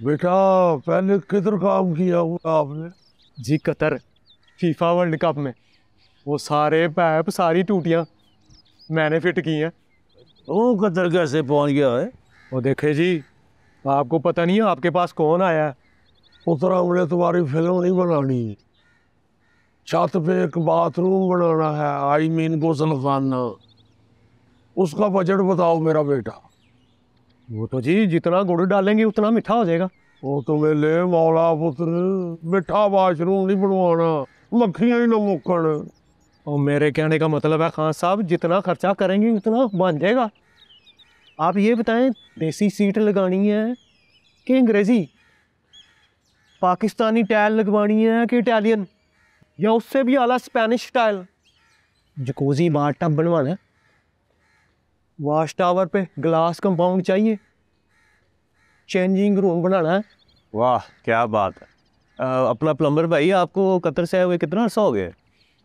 बेटा पहले किधर काम किया हुआ आपने? जी कतर फीफा वर्ल्ड कप में। वो सारे पैप सारी टूटियाँ मैंने फिट की हैं। वो कतर कैसे पहुँच गया है? वो देखे जी आपको पता नहीं है आपके पास कौन आया है। उतरा हमने तुम्हारी फ़िल्म नहीं बनानी। छत पे एक बाथरूम बनाना है आई मीन गोसल खाना। उसका बजट बताओ मेरा बेटा। वो तो जी जितना गुड़ डालेंगे उतना मीठा हो जाएगा। वो तो मेले मौला पुत्र मिठा वाशरूम नहीं बनवाना मक्खियाँ ही न मुक्कन। और मेरे कहने का मतलब है खान साहब जितना खर्चा करेंगे उतना बन जाएगा। आप ये बताएँ देसी सीट लगानी है कि अंग्रेज़ी? पाकिस्तानी टाइल लगवानी है कि इटालियन? या उससे भी आला Spanish tile? Jacuzzi bath tub बनवाना है। वॉश टावर पे ग्लास कंपाउंड चाहिए। चेंजिंग रूम बनाना है। वाह क्या बात है। अ, अपना प्लम्बर भाई आपको कतर से आए हुए कितना अर्सा हो गया?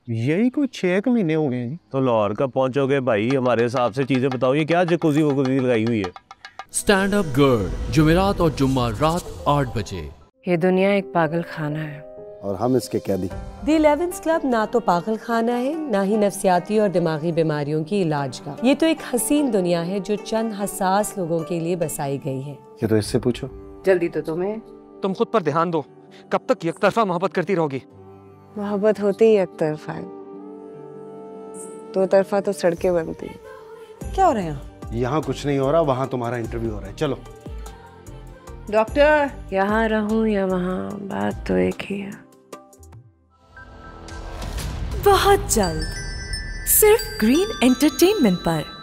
यही कोई छः एक महीने हो गए जी तो लाहौर कब पहुंचोगे भाई? हमारे हिसाब से चीज़ें बताओ ये क्या जकूजी वकूजी लगाई हुई है? स्टैंड अप गर्ल जुमेरात और जुम्मा रात आठ बजे। ये दुनिया एक पागल खाना है। और हम इसके कैदी। द इलेवेंथ क्लब ना तो पागल खाना है ना ही नफसियाती और दिमागी बीमारियों की इलाज का। ये तो एक हसीन दुनिया है जो चंद हसास लोगों के लिए बसाई गई है। ये तो इससे पूछो। जल्दी तो तुम्हें। तुम खुद पर ध्यान दो। कब तक एक तरफा मोहब्बत करती रहोगी? मोहब्बत होती ही एक तरफा है। दो तरफा तो सड़कें बनती क्या हो रहा है यहाँ? यहाँ कुछ नहीं हो रहा वहाँ तुम्हारा इंटरव्यू हो रहा है। चलो। डॉक्टर यहाँ रहूँ या वहाँ? बात तो एक ही है। बहुत जल्द। सिर्फ़ ग्रीन एंटरटेनमेंट पर।